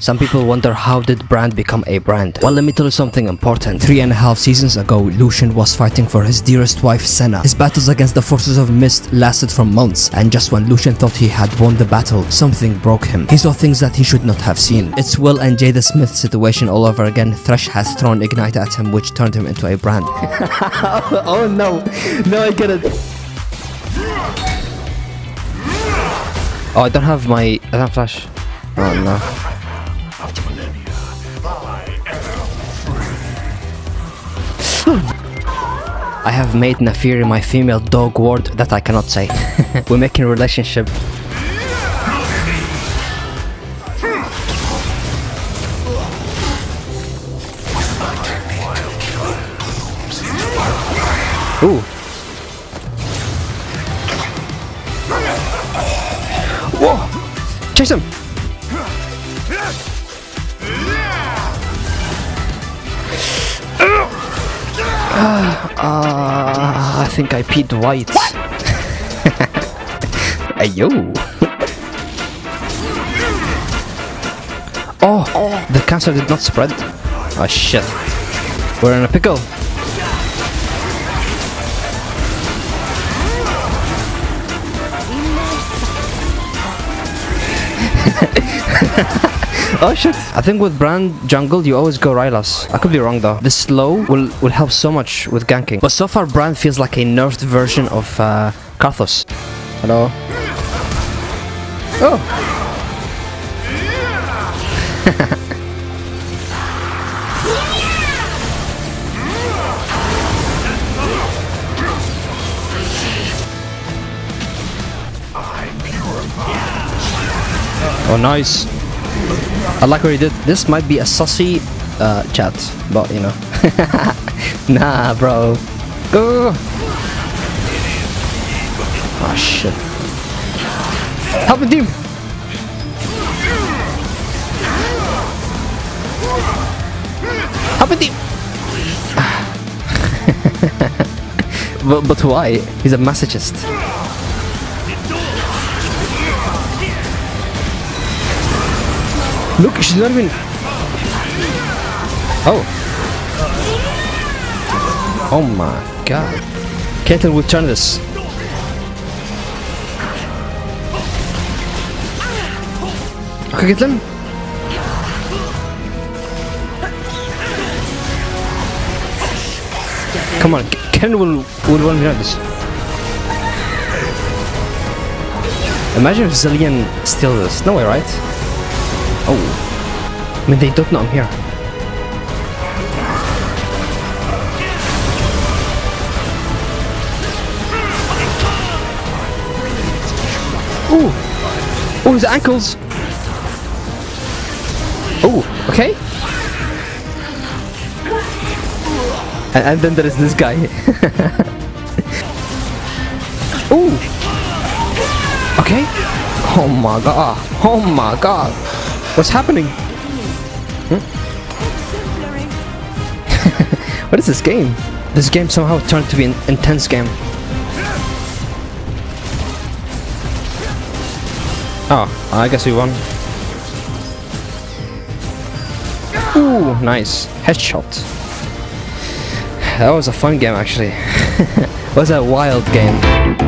Some people wonder how did Brand become a brand? Well, let me tell you something important. Three and a half seasons ago, Lucian was fighting for his dearest wife, Senna. His battles against the forces of Mist lasted for months, and just when Lucian thought he had won the battle, something broke him. He saw things that he should not have seen. It's Will and Jada Smith situation all over again. Thresh has thrown Ignite at him, which turned him into a brand. oh no, no I get it. Oh, I don't have my, I don't have flash. Oh no. I have made Naafiri my female dog word that I cannot say. We're making a relationship. Ooh. Whoa! Chase him! Uh, I think I peed white. Ayo. oh, the cancer did not spread. Oh shit. We're in a pickle. Oh shit. I think with Brand jungle you always go Rylai's. I could be wrong though. The slow will, will help so much with ganking. But so far Brand feels like a nerfed version of uh, Karthus. Hello? Oh! oh nice. I like what he did. This might be a sussy uh, chat, but you know. nah, bro. Oh shit. Help me, team. Help me, team. but, but why? He's a masochist. Look, she's not even... Oh. Oh my god. Caitlyn will turn this. Okay, Caitlyn. Come on, Ken will, will run behind this. Imagine if Zilean steals this. No way, right? Oh. I mean, they don't know I'm here. Oh. Oh, his ankles! Oh, okay. And, and then there is this guy. Ooh! Okay. Oh my god. Oh my god. What's happening? Hmm? what is this game? This game somehow turned to be an intense game. Oh, I guess we won. Ooh, nice. Headshot. That was a fun game actually. it was a wild game.